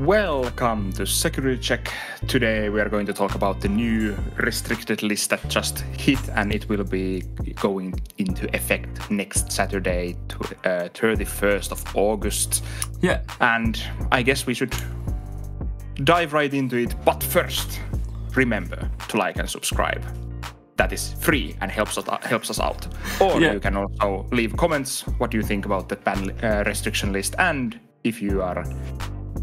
Welcome to Security Check. Today we are going to talk about the new restricted list that just hit and it will be going into effect next Saturday, uh, 31st of August. Yeah. And I guess we should dive right into it. But first, remember to like and subscribe. That is free and helps us helps us out. Or Yeah. you can also leave comments. What do you think about the ban uh, restriction list? And if you are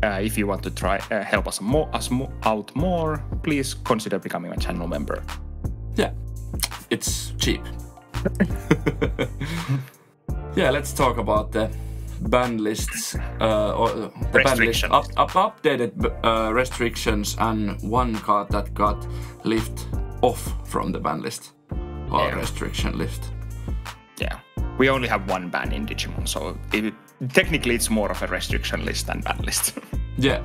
uh, if you want to try uh, help us more us mo- out more, please consider becoming a channel member. Yeah. It's cheap. yeah, let's talk about the ban lists uh, or uh, the ban list up, up, updated uh, restrictions and one card that got lifted off from the ban list or Yeah. restriction list. Yeah, we only have one ban in Digimon, so it, technically it's more of a restriction list than ban list. Yeah.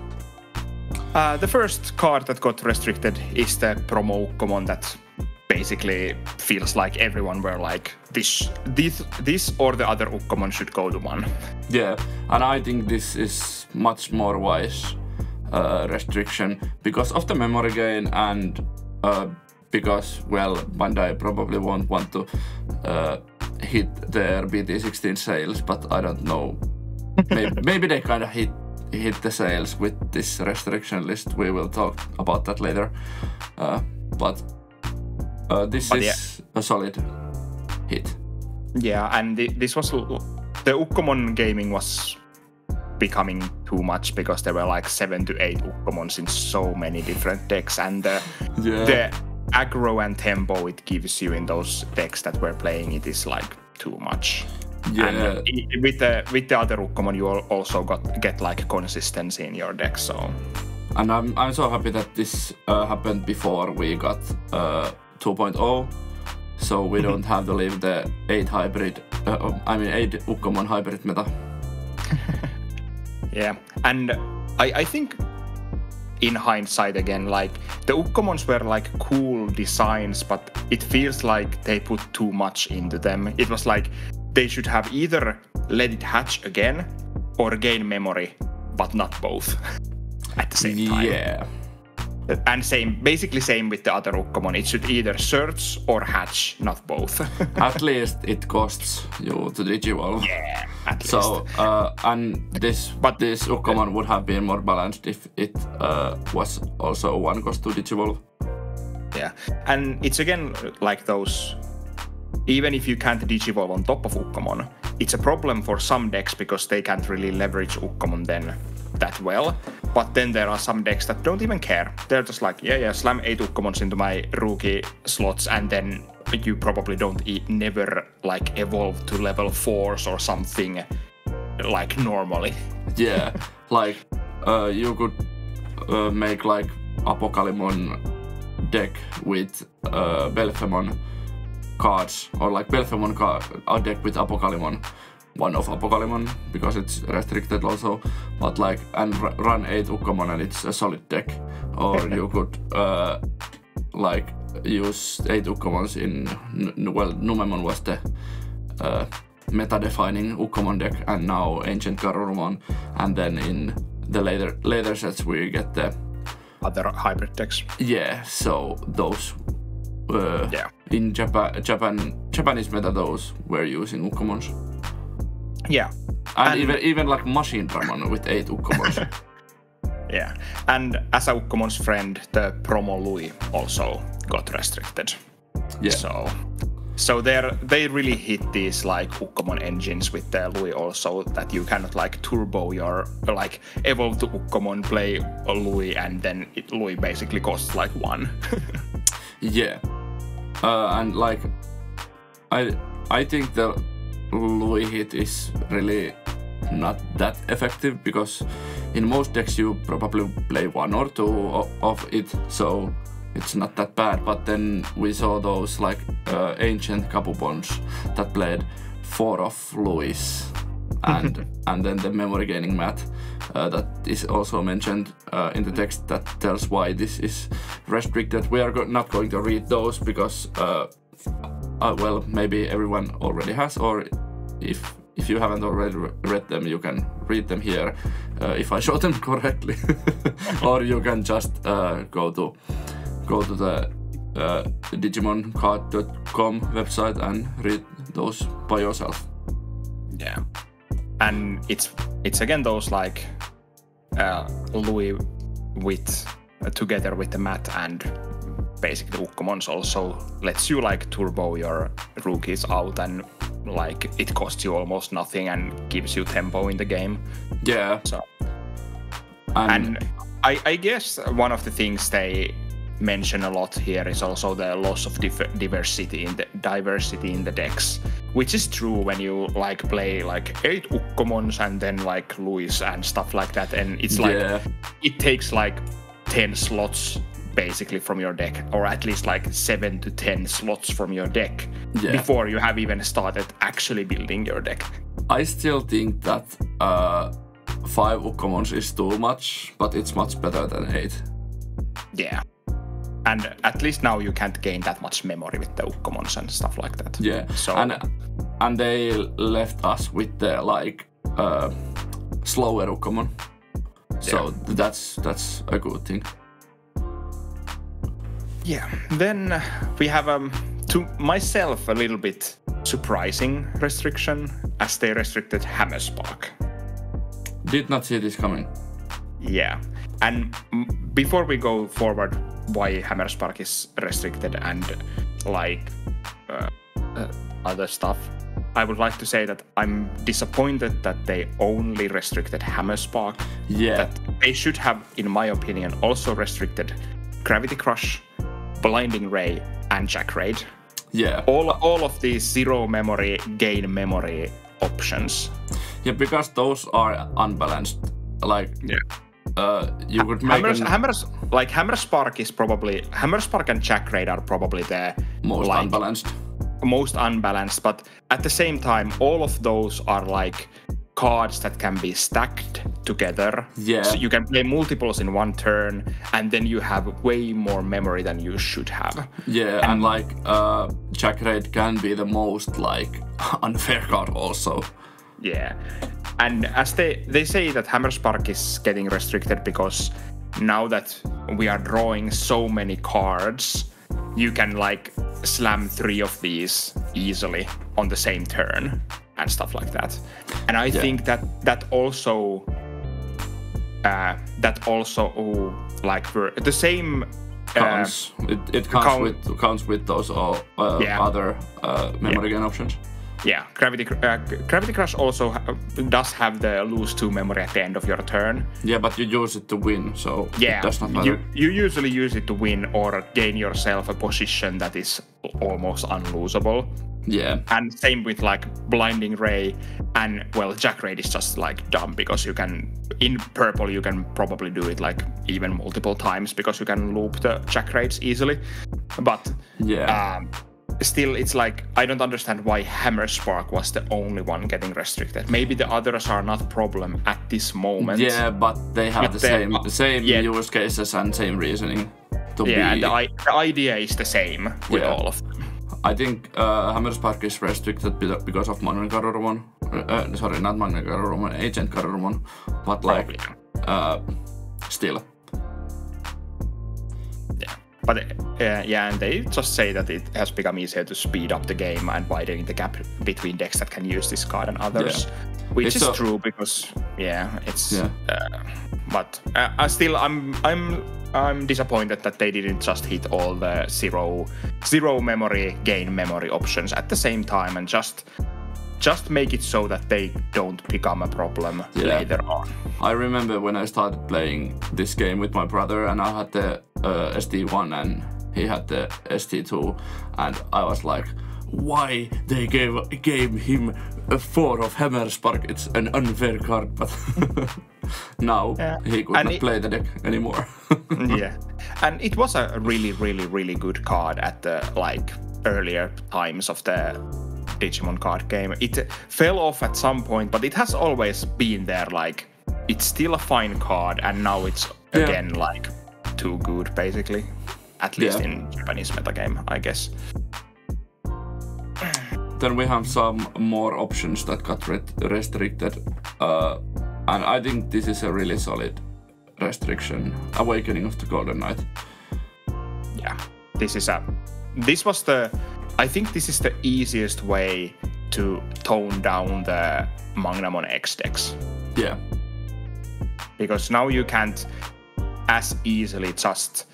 Uh, the first card that got restricted is the promo Ukkomon that basically feels like everyone were like this, this, this or the other Ukkomon should go to one. Yeah, and I think this is much more wise uh, restriction because of the memory gain and uh, because well, Bandai probably won't want to uh, hit their BT16 sales, but I don't know. maybe, maybe they kind of hit hit the sales with this restriction list. We will talk about that later. Uh, but uh, this But is a solid hit. Yeah, and thi- this was the Ukkomon gaming was becoming too much because there were like seven to eight Ukkomons in so many different decks, and the, Yeah. the aggro and tempo it gives you in those decks that we're playing it is like too much. Yeah. And uh, with the with the other Ukkomon, you also got get like consistency in your deck. So And I'm, I'm so happy that this uh, happened before we got uh, 2.0. So we don't have to leave the 8 hybrid, uh, I mean 8 Ukkomon hybrid meta. Yeah, and I, I think in hindsight again, like the Ukkomons were like cool designs, but it feels like they put too much into them. It was like they should have either let it hatch again or gain memory, but not both at the same time. Yeah. And same, basically same with the other Ukkomon. It should either search or hatch, not both. At least it costs you to digivolve. yeah, at least. So, uh, and this But- this Ukkomon would have been more balanced if it uh, was also one cost to digivolve. Yeah, and it's again like those. Even if you can't digivolve on top of Ukkomon, it's a problem for some decks because they can't really leverage Ukkomon then that well. But then there are some decks that don't even care. They're just like, yeah, yeah, slam eight Ukkomons into my rookie slots, and then you probably don't e- never like evolve to level fours or something like normally. Yeah, like uh, you could uh, make like Apocalypse deck with uh, Belphemon cards, or like Belphemon card a deck with Apocalypse, one of Apocalypse because it's restricted also, but like and run eight Ukkomon and it's a solid deck, or you could uh, like use eight Ukkomons in well Numemon was the uh, meta-defining Ukkomon deck and now Ancient Garurumon and then in the later later sets we get the Other hybrid decks. yeah so those uh, Yeah. in Japan Japan Japanese meta those were using Ukkomons Yeah, and, And- even even like Machine Dramon with eight Ukkomons Yeah, and as a Ukkomon's friend, the promo Louis also got restricted. yeah. So, so they they really hit these like Ukkomon engines with the Louis also that you cannot like turbo your like evolve to Ukkomon, play a Louis, and then it, Louis basically costs like one. Yeah, uh, and like I I think the Louis hit is really not that effective because in most decks you probably play one or two of it, so it's not that bad. But then we saw those like uh, ancient Kapupons that played four of Louis and and then the memory gaining Matt uh, that is also mentioned uh, in the text that tells why this is restricted. We are go- not going to read those because, uh, well, maybe everyone already has, or if if you haven't already read them, you can read them here uh, if I show them correctly, or you can just uh, go to go to the uh, DigimonCard.com website and read those by yourself. Yeah, and it's it's again those like uh, Louis with uh, together with the Matt and basically Ukkomons also lets you like turbo your rookies out and like it costs you almost nothing and gives you tempo in the game. Yeah. So and I, I guess one of the things they mention a lot here is also the loss of diversity in the diversity in the decks, which is true when you like play like eight Ukkomons and then like Luis and stuff like that, and it's like Yeah. it takes like ten slots basically from your deck, or at least like seven to ten slots from your deck Yeah. before you have even started actually building your deck. I still think that uh, five Ukkomons is too much, but it's much better than eight. Yeah. And at least now you can't gain that much memory with the Ukkomons and stuff like that. Yeah. So and and they left us with the like uh, slower Ukkomon. So that's that's a good thing. Yeah. Then we have um to myself a little bit surprising restriction as they restricted Hammer Spark. Did not see this coming. Yeah. And before we go forward, why Hammer Spark is restricted and like uh, uh, other stuff, I would like to say that I'm disappointed that they only restricted Hammer Spark. Yeah. That they should have, in my opinion, also restricted Gravity Crush, Blinding Ray, and Jack Raid. Yeah. All, all of these zero memory, gain memory options. Yeah, because those are unbalanced. Like Yeah. uh, you could make Hammers, an Hammers, like Hammer Spark is probably Hammer Spark and Jack Raid are probably the most like, unbalanced. most unbalanced, but at the same time, all of those are like cards that can be stacked together. Yeah. So you can play multiples in one turn, and then you have way more memory than you should have. Yeah, and, like uh, Jack Raid can be the most like unfair card also. Yeah. And as they they say that Hammer Spark is getting restricted because now that we are drawing so many cards, you can like slam three of these easily on the same turn and stuff like that. And I think that that also uh, that also oh, like for the same uh, it, it counts count- with counts with those uh, uh, Yeah. other uh, memory gain options. Yeah, Gravity uh, Gravity Crush also ha- does have the lose two memory at the end of your turn. Yeah, but you use it to win, so Yeah, it does not matter. you, you usually use it to win or gain yourself a position that is almost unlosable. Yeah, And same with like Blinding Ray and well, Jack Raid is just like dumb because you can in purple you can probably do it like even multiple times because you can loop the Jack Raids easily. But yeah, um, still it's like I don't understand why Hammer Spark was the only one getting restricted. Maybe the others are not a problem at this moment. yeah, but they have But the same the same yeah. use cases and same reasoning to Yeah, be. and the, the idea is the same with Yeah. all of them. I think uh, Hammer Spark is restricted because of Magna Garurumon. Uh, sorry, not Magna Garurumon, Ancient Garurumon, but like uh, still. Yeah. But uh, yeah, and they just say that it has become easier to speed up the game and widening the gap between decks that can use this card and others, which It's is a- true because yeah, it's. Yeah. Uh, but uh, I still, I'm, I'm, I'm disappointed that they didn't just hit all the zero, zero memory gain memory options at the same time and just, just make it so that they don't become a problem Yeah. later on. I remember when I started playing this game with my brother, and I had the uh, SD1 and he had the SD2, and I was like, why they gave gave him a four of Hammer Spark? It's an unfair card, but now Yeah. he could not it- play the deck anymore. yeah and it was a really really really good card at the like earlier times of the digimon card game it fell off at some point but it has always been there like it's still a fine card and now it's Yeah. again like too good basically at least Yeah. in japanese metagame i guess then we have some more options that got re- restricted, uh, and I think this is a really solid restriction. Awakening of the Golden Knight. Yeah, this is a. This was the. I think this is the easiest way to tone down the Magnamon X decks Yeah, because now you can't as easily just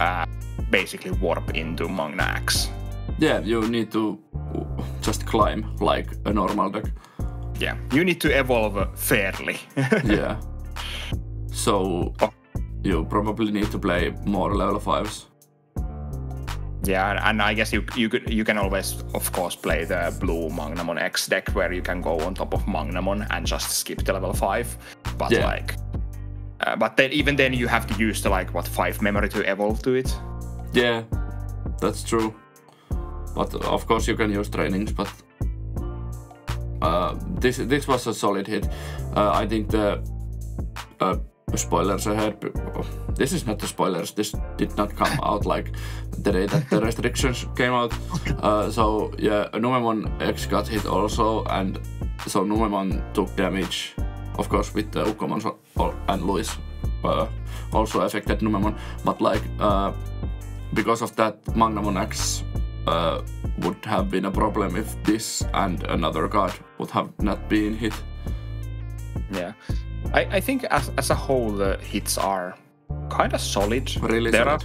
uh, basically warp into Magna X. yeah. You need to just climb like a normal deck. Yeah, you need to evolve fairly. yeah. So Oh. you probably need to play more level fives. Yeah, and- and I guess you you could you can always of course play the blue Magnamon X deck where you can go on top of Magnamon and just skip the level five. But Yeah. like, uh, but then even then you have to use the like what five memory to evolve to it. Yeah, that's true. But of course you can use trainings, but uh, this this was a solid hit. Uh, I think the uh, spoilers ahead. This is not the spoilers. This did not come out like the day that the restrictions came out. Uh, so yeah, Numemon X got hit also, and so Numemon took damage. Of course, with the Ukkomon and Luis uh, also affected Numemon, but like uh, because of that, Magnamon X uh, would have been a problem if this and another card would have not been hit. Yeah, I, I think as as a whole the hits are kind of solid. Really there solid.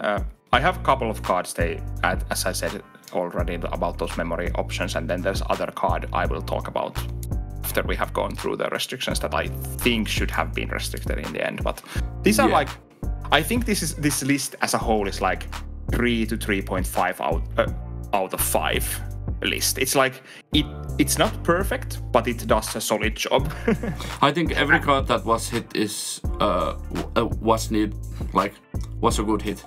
Are, uh, I have a couple of cards. They, as I said already about those memory options, and then there's other card I will talk about after we have gone through the restrictions that I think should have been restricted in the end. But these are Yeah. like, I think this is this list as a whole is like three to three point five out uh, out of five list. It's like it it's not perfect, but it does a solid job. I think every card that was hit is uh, uh, was need like was a good hit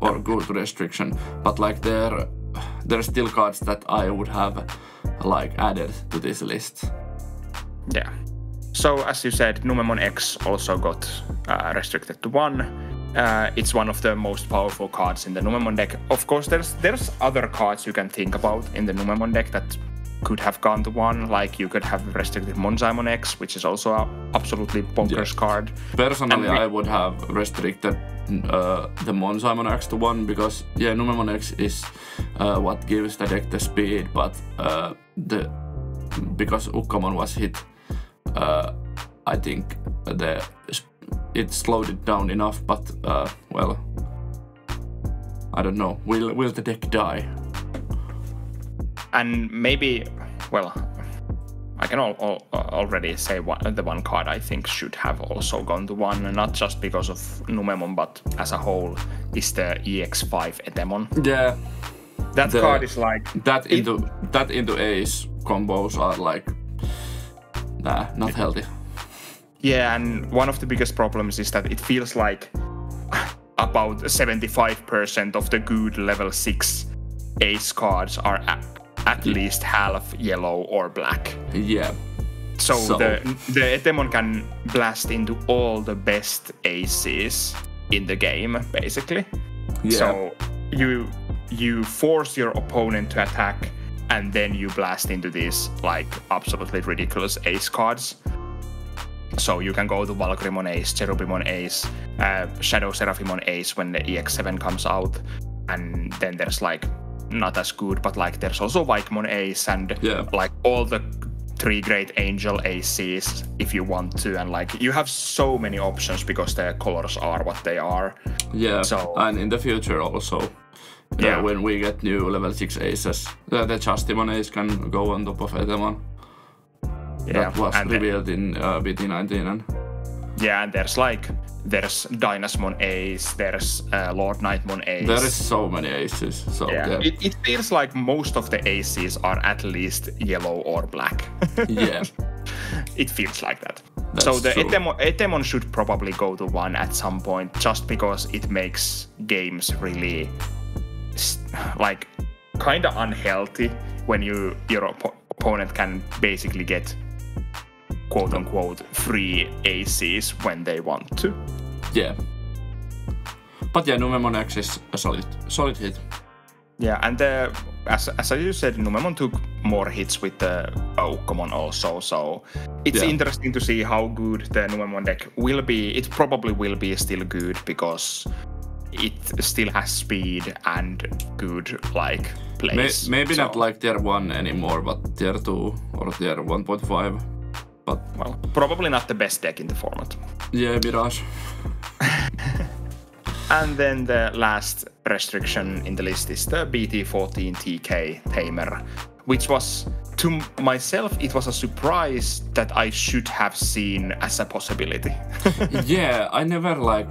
or good restriction. But like there there are still cards that I would have like added to this list. Yeah. So as you said, Numemon X also got uh, restricted to one. Uh, it's one of the most powerful cards in the Numemon deck. Of course, there's there's other cards you can think about in the Numemon deck that could have gone to one. Like you could have restricted Monzaimon X, which is also a absolutely bonkers Yeah. card. Personally, I would have restricted uh, the Monzaimon X to one because yeah, Numemon X is uh, what gives the deck the speed, but uh, the because Ukkomon was hit, uh, I think the it slowed it down enough. But uh, well, I don't know. Will will the deck die? And maybe, well, I can al- al- already say one, the one card I think should have also gone to one, not just because of Numemon, but as a whole, is the EX5 Etemon. Yeah, That The- card is like that into that into Ace combos are like nah, not healthy. Yeah, and one of the biggest problems is that it feels like about 75% of the good level 6 ace cards are at, at least half yellow or black. Yeah. So, So- the the Etemon can blast into all the best aces in the game, basically. Yeah. So you you force your opponent to attack, and then you blast into these like absolutely ridiculous ace cards. So you can go to Valkyrimon Ace, Cherubimon Ace, uh, Shadow Seraphimon Ace when the EX7 comes out, and then there's like not as good, but like there's also Vikemon Ace and Yeah. like all the three great angel aces if you want to and like you have so many options because the colors are what they are Yeah, So- and in the future also, yeah. Yeah. when we get new level 6 aces, uh, the Justimon ace can go on top of Etemon. Yeah That was and then- in uh, BT19 and Yeah, and there's like there's Dynasmon Ace, there's uh, Lord Knightmon Ace. there is so many aces, so yeah, yeah. It, it feels like most of the aces are at least yellow or black. Yeah. it feels like that. That's so the. Etemon, Etemon should probably go to one at some point, just because it makes games really like kind of unhealthy when you your oppo- opponent can basically get quote unquote free aces when they want to. yeah. But yeah, Numemon X is a solid, solid hit. Yeah, and the, as, as you said, Numemon took more hits with the Ukkomon also, so it's Yeah. interesting to see how good the Numemon deck will be. It probably will be still good because it still has speed and good like May- plays. maybe not So, like tier 1 anymore, but tier 2 or tier 1.5. But well, probably not the best deck in the format. yeah, Mirage. And then the last restriction in the list is the BT14 TK Tamer, which was to myself it was a surprise that I should have seen as a possibility. yeah, I never like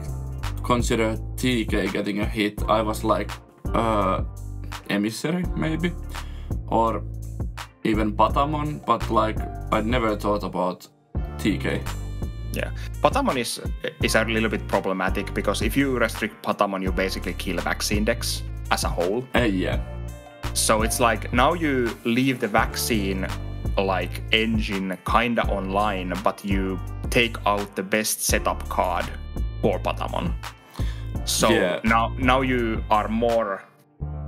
considered TK getting a hit. I was like, uh, emissary maybe, or even Patamon, but like I never thought about TK. yeah. Patamon is is a little bit problematic because if you restrict Patamon you basically kill vaccine decks as a whole. Uh, yeah, So it's like now you leave the vaccine like engine kinda online, but you take out the best setup card for Patamon. So Yeah. now now you are more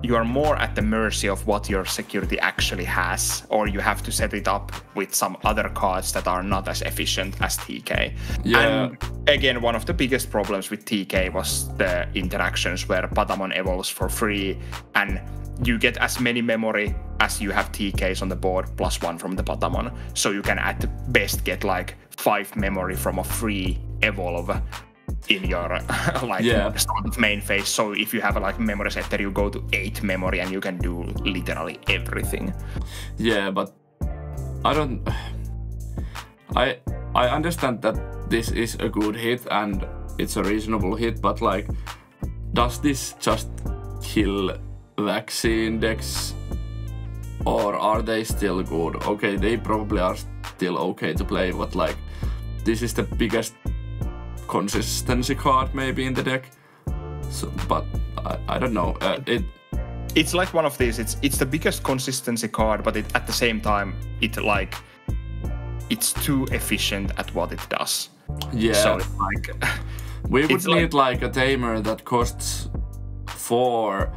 you are more at the mercy of what your security actually has, or you have to set it up with some other cards that are not as efficient as TK. Yeah. And again, one of the biggest problems with TK was the interactions where Patamon evolves for free and you get as many memory as you have TKs on the board plus one from the Patamon. So you can at best get like five memory from a free evolve in your like Yeah. main phase. So if you have a like memory setter, you go to eight memory and you can do literally everything. yeah, but I don't. I I understand that this is a good hit and it's a reasonable hit, but like, does this just kill vaccine decks, or are they still good? Okay, they probably are still okay to play, but like, this is the biggest consistency card maybe in the deck. So, but I, I don't know. Uh, it it's like one of these it's it's the biggest consistency card but it, at the same time it like it's too efficient at what it does yeah. so like We would It's like- need like, a tamer that costs four,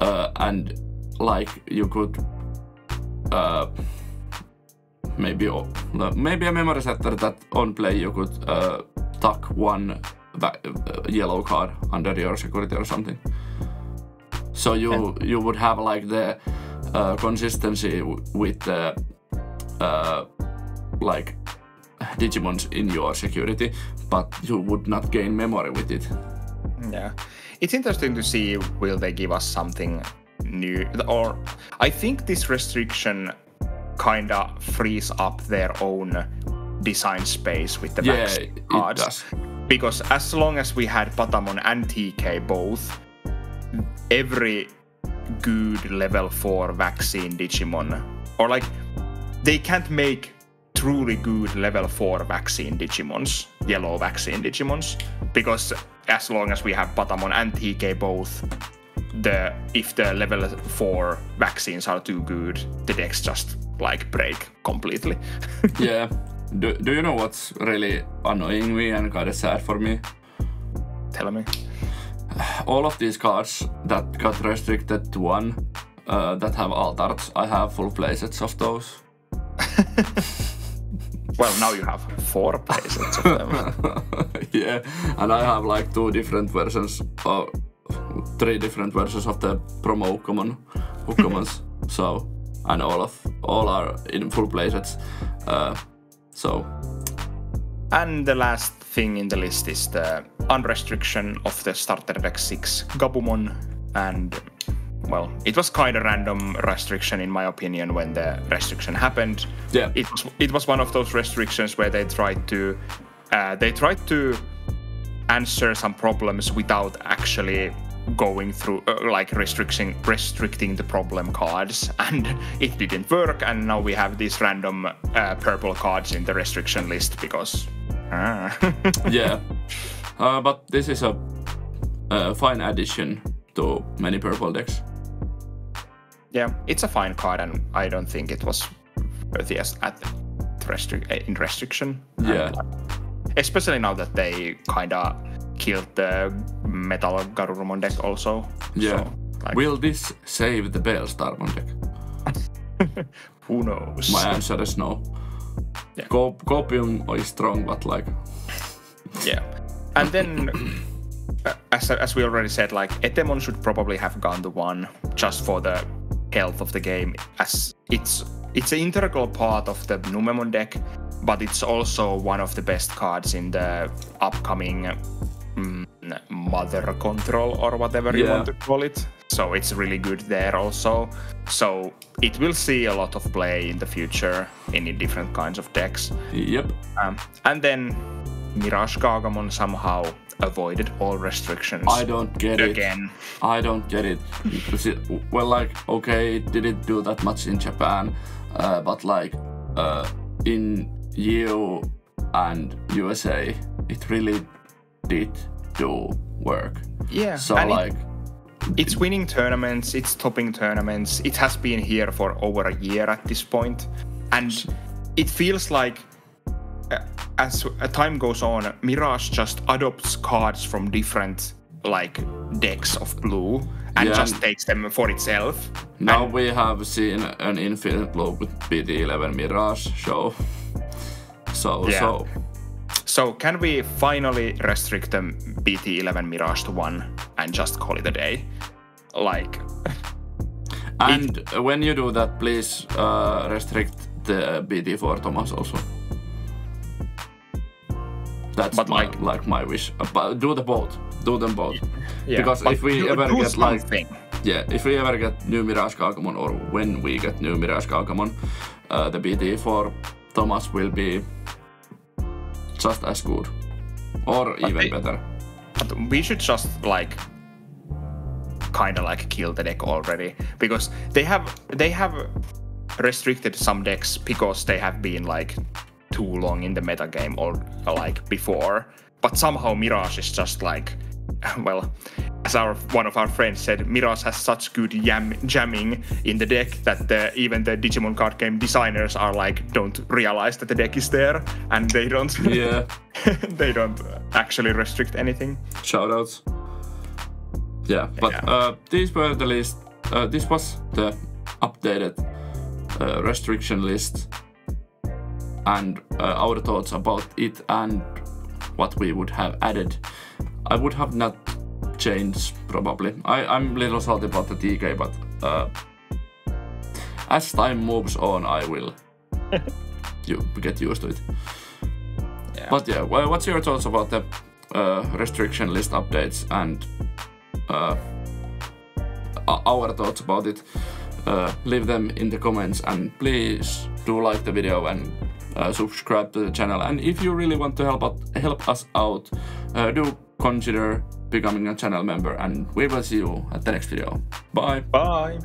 uh, and like you could, uh, maybe maybe a memory setter that on play you could uh, tuck one uh, yellow card under your security or something. So you you would have like the uh, consistency with the uh, like Digimons in your security, but you would not gain memory with it. yeah it's interesting to see will they give us something new or i think this restriction kind of frees up their own design space with the Yeah, vaccine it cards does. because as long as we had Patamon and TK both, every good level 4 vaccine Digimon, or like they can't make truly good level 4 vaccine Digimons, yellow vaccine Digimons, because as long as we have Patamon and TK both, the if the level 4 vaccines are too good, the decks just like break completely. yeah. Do, do you know what's really annoying me and kind of sad for me? Tell me. All of these cards that got restricted to one uh, that have altars, I have full playsets of those. Well, now you have four places of them. yeah, and I have like two different versions, or three different versions of the promo common Ukkomons. so, and all of all are in full playsets. Uh, so, And the last thing in the list is the unrestriction of the starter deck 6 Gabumon. And, well, it was kind of random restriction in my opinion when the restriction happened. Yeah. It was, it was one of those restrictions where they tried to uh, they tried to answer some problems without actually going through uh, like restricting restricting the problem cards and it didn't work and now we have these random uh, purple cards in the restriction list because ah. yeah. Uh, but this is a, a fine addition to many purple decks. yeah it's a fine card and i don't think it was worthy as at restri- uh, in restriction And, Yeah. like, especially now that they kind of killed the metal garurumon deck also Yeah. so Like, Will this save the Bale Starmon deck? who knows? My answer is no. Yeah. Cop- copium is strong, but like Yeah. And then, uh, as, as we already said, like Etemon should probably have gone to one just for the health of the game, as it's it's an integral part of the Numemon deck, but it's also one of the best cards in the upcoming Mother Control or whatever you want to call it. So it's really good there also. So it will see a lot of play in the future in different kinds of decks. yep. Um, and then Mirage Gaogamon somehow avoided all restrictions I don't get it. again. I don't get it. It- Well, like, okay, it didn't do that much in Japan, uh, but like, uh, in EU and USA, it really did do work. Yeah, So and it- like, it's winning tournaments, it's topping tournaments. It has been here for over a year at this point, and it feels like uh, as uh, time goes on, Mirage just adopts cards from different like decks of blue and Yeah, just and- takes them for itself. now we have seen an Infinite Loop with BT11 Mirage show. So Yeah. so So can we finally restrict the BT11 Mirage to one and just call it a day? Like, and when you do that, please uh, restrict the BT4 Thomas also. That's But my, like- like my wish. Uh, But do the both. Do them both. yeah, Because if we do- ever do get like yeah, if we ever get new Mirage Gaogamon or when we get new Mirage Gaogamon, uh, the BT4 Thomas will be just as good. Or even they- better. But we should just like kind of like kill the deck already. Because they have they have restricted some decks because they have been like too long in the meta game or like before. But somehow mirage is just like well as our one of our friends said mirage has such good jam, jamming in the deck that the, even the digimon card game designers are like don't realize that the deck is there and they don't Yeah, they don't actually restrict anything shoutouts. Yeah, but Yeah. Uh, these were the list. Uh, this was the updated uh, restriction list and uh, our thoughts about it and what we would have added. I would have not changed probably. I, I'm a little salty about the TK, but uh, as time moves on, I will you get used to it. Yeah. But yeah, well, what's your thoughts about the uh, restriction list updates and uh, our thoughts about it? Uh, leave them in the comments and please do like the video and uh, subscribe to the channel. And if you really want to help out, help us out, uh, do consider becoming a channel member. And we will see you at the next video. Bye. Bye.